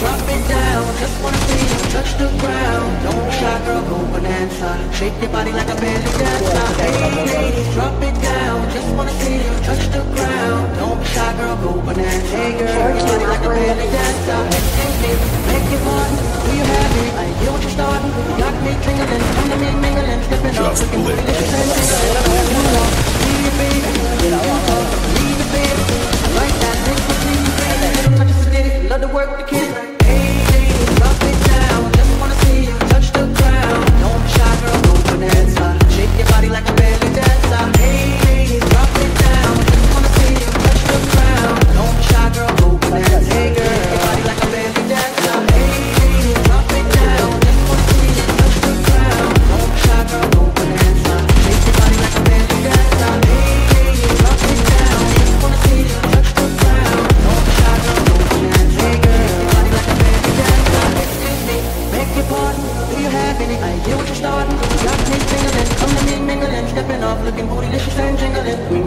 drop it down. Just wanna see you touch the ground. Don't shy, girl, go bonanza. Shake your body like a belly dancer. Hey, ladies, drop it down. Just wanna see you touch the ground. Don't be shy, girl, go bonanza. Hey, girl, shake your body like a belly dancer. It, make it fun. Do you have it? I hear what you're starting. Got me tingling, coming in, mingling, stepping up, looking lit. delicious and tingling. You know, see it, baby. you have any idea what you're starting? Got me tingling, coming in mingling, stepping off, looking bootylicious and jingling.